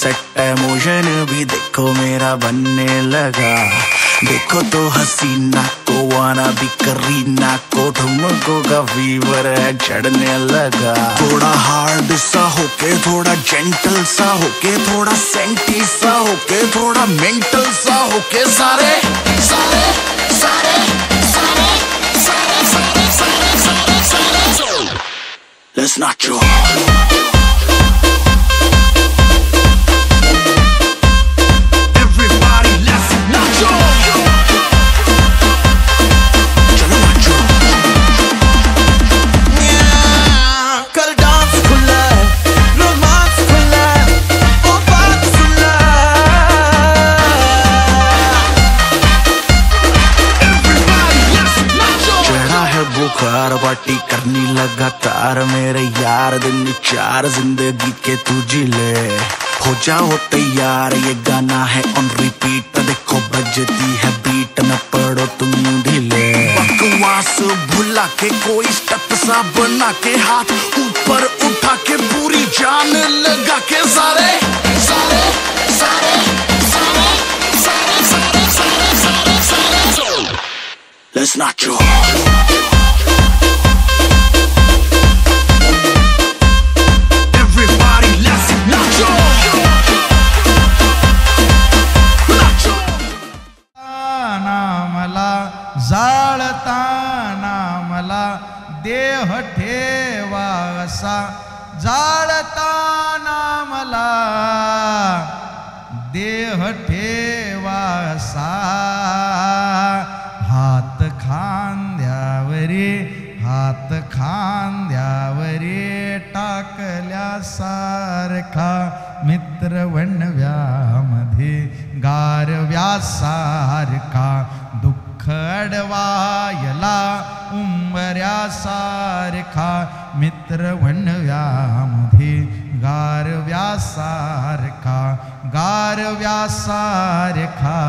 Set है motion भी देखो मेरा बनने लगा देखो तो हसीना को वाना भी करीना को ठुमको का फीवर है चढ़ने लगा थोड़ा हार्ड सा होके थोड़ा जेंटल सा होके थोड़ा सेंटी सा होके थोड़ा मेंटल सा होके सारे सारे सारे सारे सारे सारे सारे सारे सारे Let's not joke. बार बाटी करनी लगातार, मेरे यार दिन चार ज़िंदगी के तू जी ले हो जाओ तैयार, ये गाना है ऑन रिपीट देखो बजती है बीट न पढ़ो तुम ढीले। बकवास भुला के कोई स्टेप सा बना के हाथ, ऊपर उठा के पूरी जान लगा के सारे सारे सारे। Let's not joke. आपला देह ठेवा असा जाळताना मला. देह ठेवा असा. हात खांद्यावरी हात खांद्यावरी टाकल्यासारखा मित्र वणव्यामध्ये गारव्यासारखा दुःख अडवायला ्यासारखा मित्र वन् गारव्यासारखा गार व्यासारखा